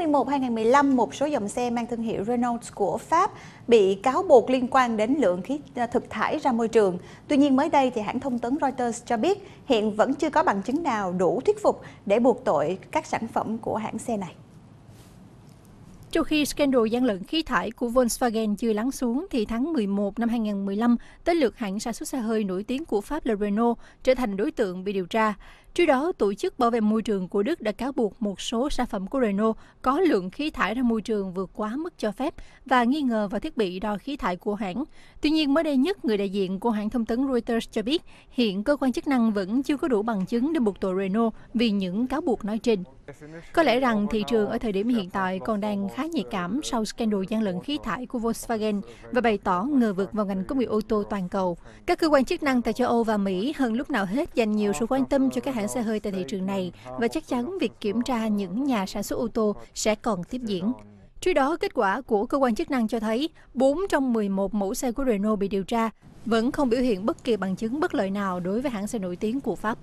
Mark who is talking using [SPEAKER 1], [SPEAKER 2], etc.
[SPEAKER 1] 11 2015, một số dòng xe mang thương hiệu Renault của Pháp bị cáo buộc liên quan đến lượng khí ờ, thực thải ra môi trường. Tuy nhiên mới đây thì hãng thông tấn Reuters cho biết hiện vẫn chưa có bằng chứng nào đủ thuyết phục để buộc tội các sản phẩm của hãng xe này.
[SPEAKER 2] Trong khi scandal gian lận khí thải của Volkswagen chưa lắng xuống, thì tháng 11 năm 2015, tới lượt hãng sản xuất xe hơi nổi tiếng của Pháp là Renault trở thành đối tượng bị điều tra. Trước đó, Tổ chức Bảo vệ Môi trường của Đức đã cáo buộc một số sản phẩm của Renault có lượng khí thải ra môi trường vượt quá mức cho phép và nghi ngờ vào thiết bị đo khí thải của hãng. Tuy nhiên, mới đây nhất, người đại diện của hãng thông tấn Reuters cho biết hiện cơ quan chức năng vẫn chưa có đủ bằng chứng để buộc tội Renault vì những cáo buộc nói trên. Có lẽ rằng thị trường ở thời điểm hiện tại còn đang khá nhạy cảm sau scandal gian lận khí thải của Volkswagen và bày tỏ ngờ vực vào ngành công nghiệp ô tô toàn cầu. Các cơ quan chức năng tại châu Âu và Mỹ hơn lúc nào hết dành nhiều sự quan tâm cho các hãng xe hơi tại thị trường này và chắc chắn việc kiểm tra những nhà sản xuất ô tô sẽ còn tiếp diễn. Trước đó, kết quả của cơ quan chức năng cho thấy 4 trong 11 mẫu xe của Renault bị điều tra vẫn không biểu hiện bất kỳ bằng chứng bất lợi nào đối với hãng xe nổi tiếng của Pháp.